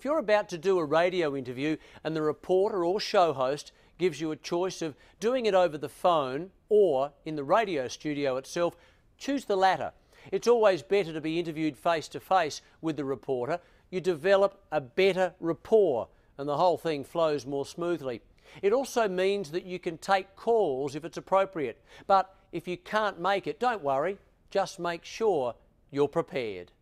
If you're about to do a radio interview and the reporter or show host gives you a choice of doing it over the phone or in the radio studio itself, choose the latter. It's always better to be interviewed face to face with the reporter. You develop a better rapport and the whole thing flows more smoothly. It also means that you can take calls if it's appropriate. But if you can't make it, don't worry, just make sure you're prepared.